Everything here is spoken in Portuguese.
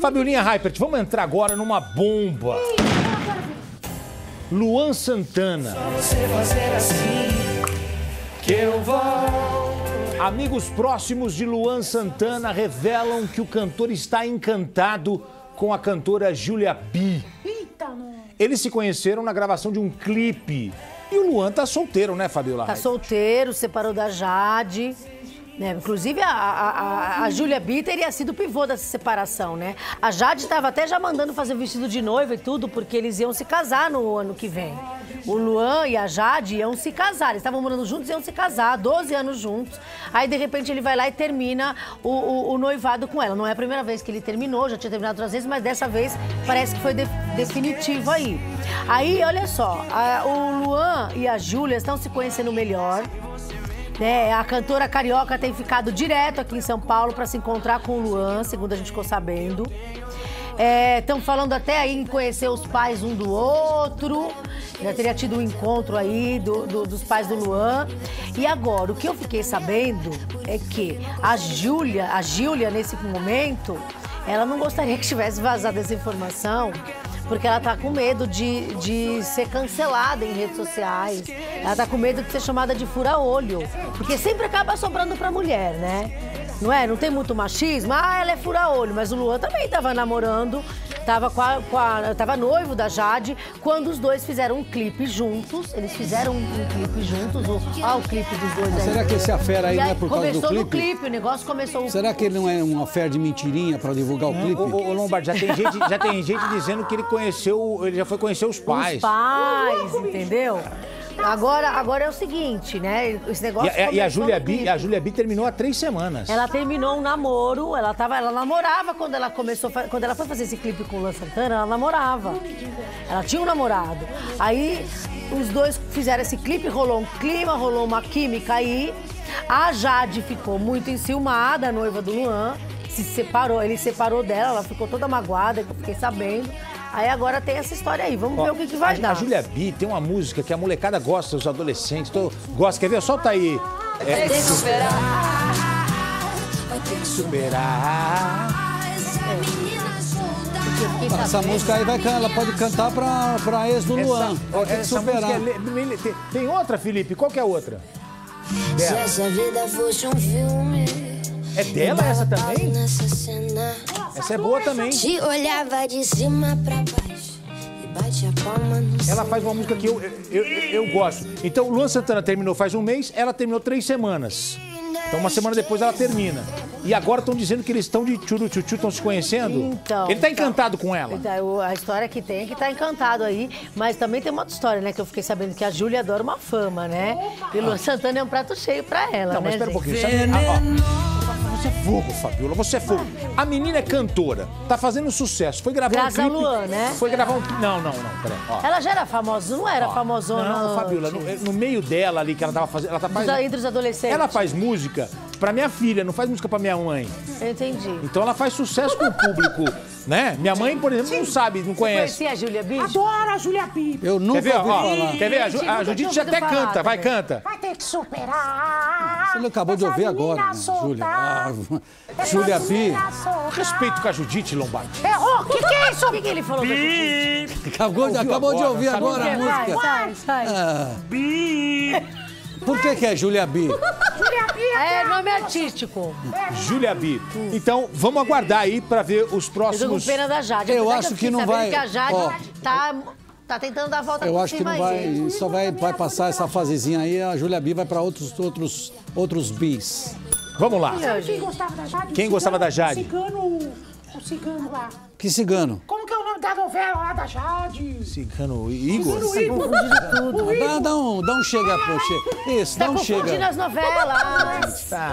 Fabiolinha Hypert, vamos entrar agora numa bomba. Luan Santana. Você fazer assim que eu volto. Amigos próximos de Luan Santana revelam que o cantor está encantado com a cantora Julia B. Eita, não. Eles se conheceram na gravação de um clipe. E o Luan tá solteiro, né, Fabiola? Tá solteiro, separou da Jade. Né? Inclusive, a, a, a, a Júlia B teria sido o pivô dessa separação, né? A Jade estava até já mandando fazer vestido de noiva e tudo, porque eles iam se casar no ano que vem. O Luan e a Jade iam se casar. Eles estavam morando juntos e iam se casar, 12 anos juntos. Aí, de repente, ele vai lá e termina o, o, o noivado com ela. Não é a primeira vez que ele terminou, já tinha terminado outras vezes, mas dessa vez parece que foi de, definitivo aí. Aí, olha só, a, o Luan e a Júlia estão se conhecendo melhor. Né, a cantora carioca tem ficado direto aqui em São Paulo para se encontrar com o Luan, segundo a gente ficou sabendo. Estão é, falando até aí em conhecer os pais um do outro. Já teria tido um encontro aí do, do, dos pais do Luan. E agora, o que eu fiquei sabendo é que a Júlia, a Júlia, nesse momento, ela não gostaria que tivesse vazado essa informação porque ela tá com medo de, de ser cancelada em redes sociais. Ela tá com medo de ser chamada de fura-olho. Porque sempre acaba sobrando pra mulher, né? Não é? Não tem muito machismo? Ah, ela é fura-olho. Mas o Luan também tava namorando, tava, com a, com a, tava noivo da Jade, quando os dois fizeram um clipe juntos. Eles fizeram um, um clipe juntos. O, ah, o clipe dos dois aí. Será que esse afera aí E não é por causa do Começou no clipe? clipe, o negócio começou... Será que ele não é uma fé de mentirinha pra divulgar o clipe? Ô, Lombardi, já tem, gente, já tem gente dizendo que ele conheceu, ele já foi conhecer os pais. Os pais, entendeu? Agora, agora é o seguinte, né? Esse E, negócio a- e a Júlia B, a Júlia B terminou há três semanas. Ela terminou um namoro, ela tava, ela namorava quando ela começou, quando ela foi fazer esse clipe com o Luan Santana, ela namorava. Ela tinha um namorado. Aí os dois fizeram esse clipe, rolou um clima, rolou uma química aí. A Jade ficou muito enciumada, a noiva do Luan, se separou, ele separou dela, ela ficou toda magoada, que eu fiquei sabendo. Aí agora tem essa história aí, vamos ver o que, que vai a, dar. A Júlia B tem uma música que a molecada gosta, os adolescentes todo, gosta. Quer ver? Solta aí. É, Tem que superar. vai ter que superar. Eu fiquei Essa sabendo. música aí vai, can- ela pode cantar pra, pra ex do Luan. ó, Vai ter que superar. é tem, tem outra, Felipe? Qual que é a outra? Se Dela. essa vida fosse um filme. É dela essa também? Nessa cena. Essa é boa também. Te olhava de cima pra baixo. E bate a palma no Ela faz uma música que eu, eu, eu, eu gosto. Então, Luan Santana terminou faz um mês, ela terminou três semanas. Então, uma semana depois ela termina. E agora estão dizendo que eles estão de tchuru tchutchu, estão se conhecendo. Então, Ele tá então. encantado com ela. Então, a história que tem é que tá encantado aí, mas também tem uma outra história, né? Que eu fiquei sabendo que a Júlia adora uma fama, né? E Luan Santana é um prato cheio pra ela, Não, né? mas espera um pouquinho. Sabe? Ah, ó. Você é fogo, Fabiola, você é fogo. A menina é cantora, tá fazendo sucesso. Foi gravar Graças um a clipe. Luan, né? Foi gravar um clipe. Não, não, não, peraí. Ó. Ela já era famosa, não era famosona Não, Fabiola, no, no meio dela ali que ela tava fazendo. Ela tá Dos- faz... Entre os adolescentes. Ela faz música pra minha filha, não faz música pra minha mãe. Eu entendi. Então ela faz sucesso com o público, né? Minha mãe, por exemplo, não sabe, não conhece. Conhecia a Júlia Bicho? Adoro a Júlia Bibi. Eu nunca Quer ver? ouvi Ó, falar. quer ver? A, Ju- a Judite até canta, vai, também. canta. Vai ter que superar. Você não acabou de ouvir agora, né, Júlia? Ah, Júlia B. Respeito com a Judite Lombardi. Errou, o que, que é isso? O que, que ele falou Judite? Acabou, de- acabou de agora, ouvir sabe? agora a Vai, música. sai, sai. Ah. Por que, que é Júlia B? Júlia Bibi. É nome artístico. Júlia B. Então, vamos aguardar aí pra ver os Eu tô com próximos. pena da Jade. Eu apesar acho eu que fiquei não vai- que a Jade ó. tá, tá tentando dar a volta Eu por acho que não vai, aí. só vai, vai passar essa fasezinha aí, a Júlia B vai pra outros, outros, outros bis. Vamos lá. Quem gostava da Jade? Quem gostava da Jade? O cigano, o cigano lá. Que cigano? Como que é o nome da novela lá da Jade? Cigano Igor? Cigano Igor. Confundindo. Dá, dá um, dá um chega pro che... Isso, Tá dá um confundindo chega. as novelas. Tá.